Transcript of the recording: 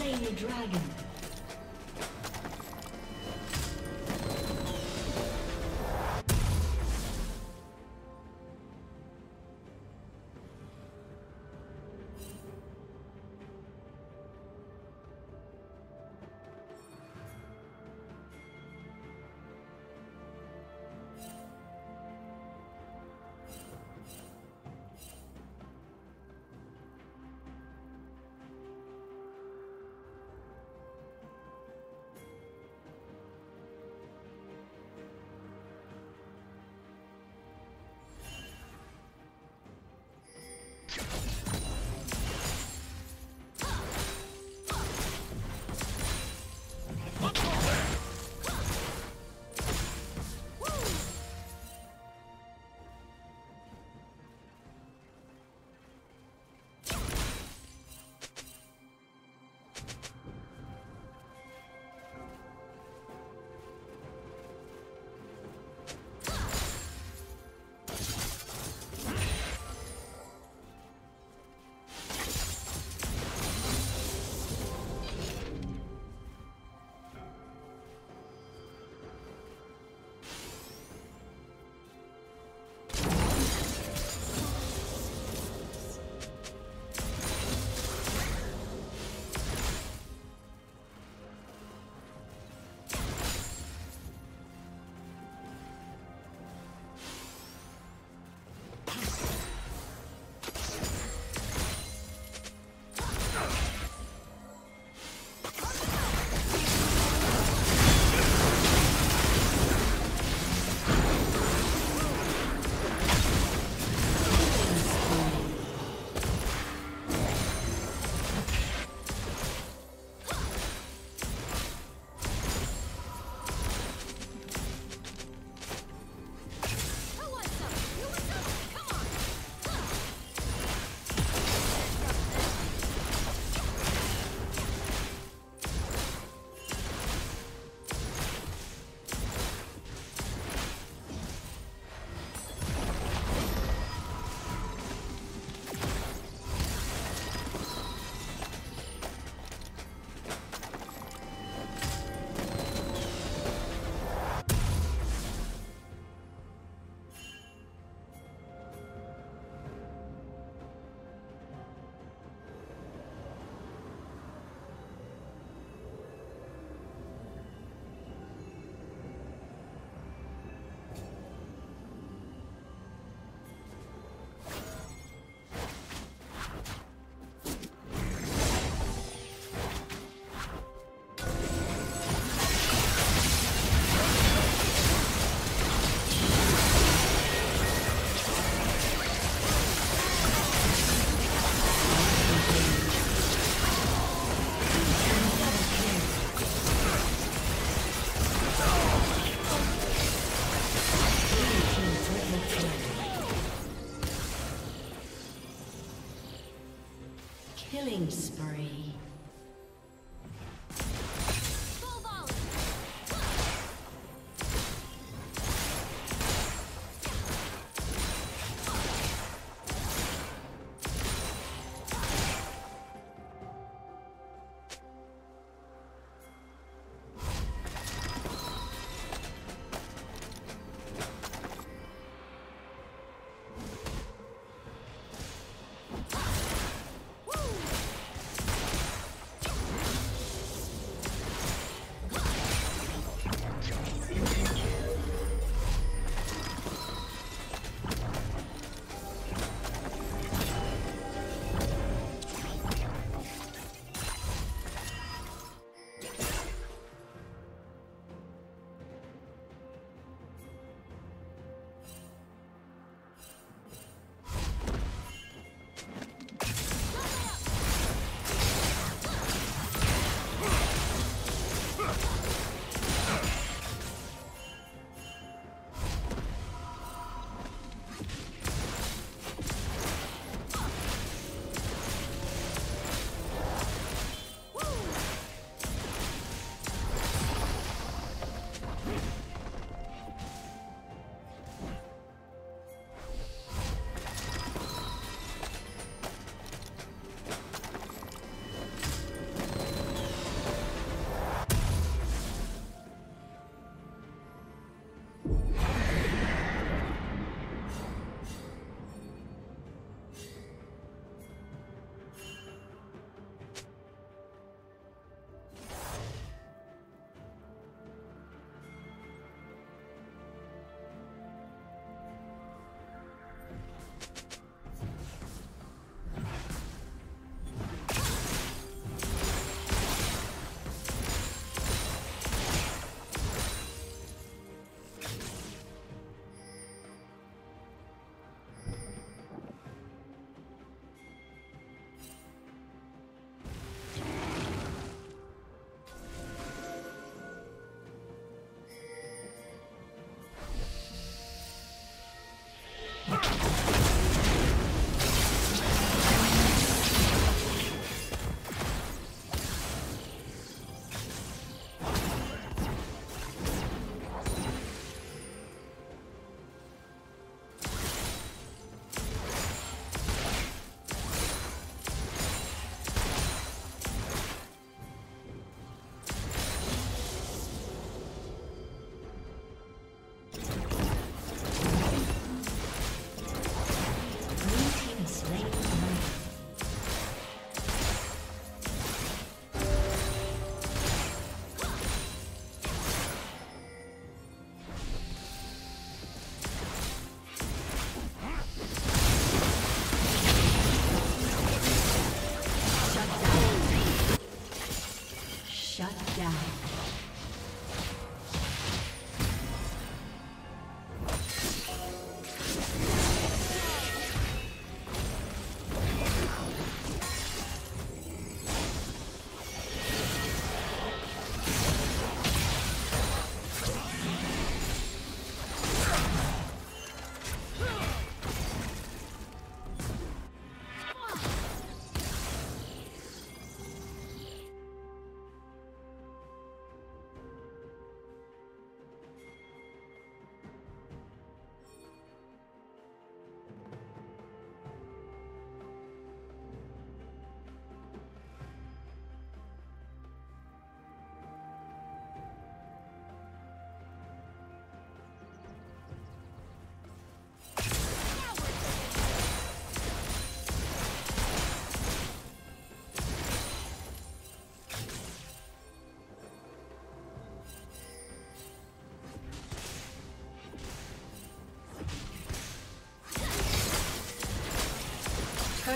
slain the dragon.